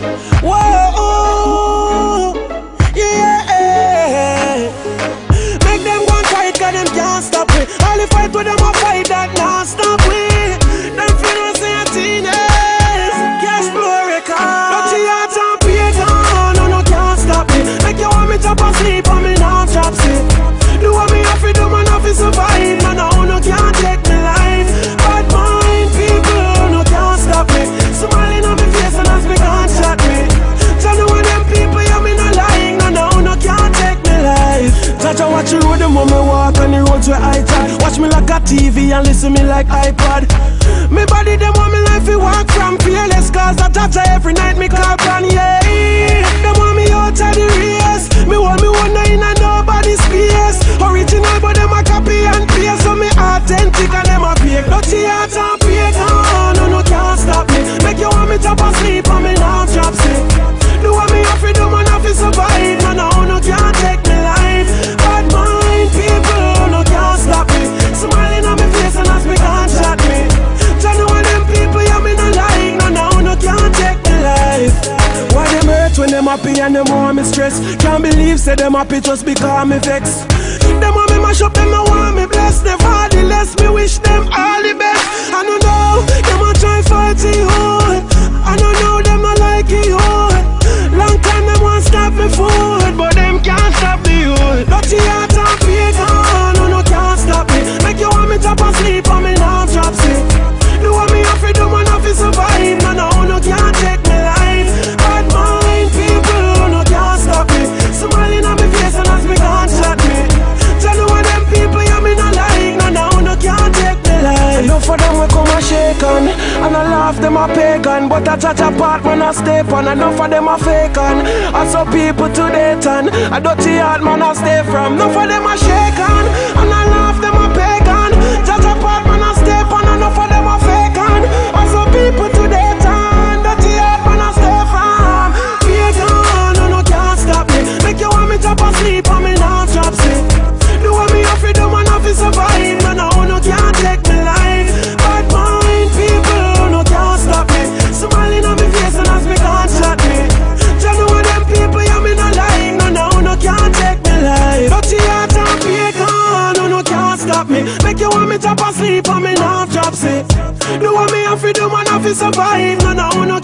Whoa. when me walk on the roads where I tied Watch me like a TV and listen me like iPod. Me body them want me life, we walk from fearless Cause I judge every night, me car brand happy and them want me stress. Can't believe say them happy just because me vex. Them want me mash up, them no want me bless. less, me wish them all the best. a pagan, but I touch a part man I stay on. Enough of them a fake on. I saw people today turn. I dirty heart man I stay from. Enough of them me. Make you want me to sleep on me not drop sick You want me have to do, man, have to survive. No, no, no,